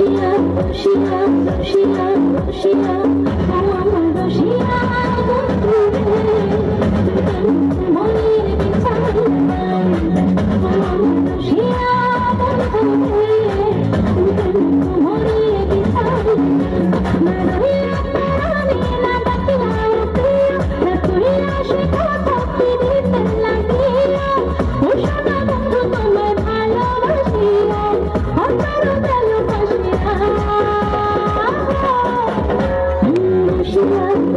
রসিয়া রসিয়া রসিয়া রসিয়া আমার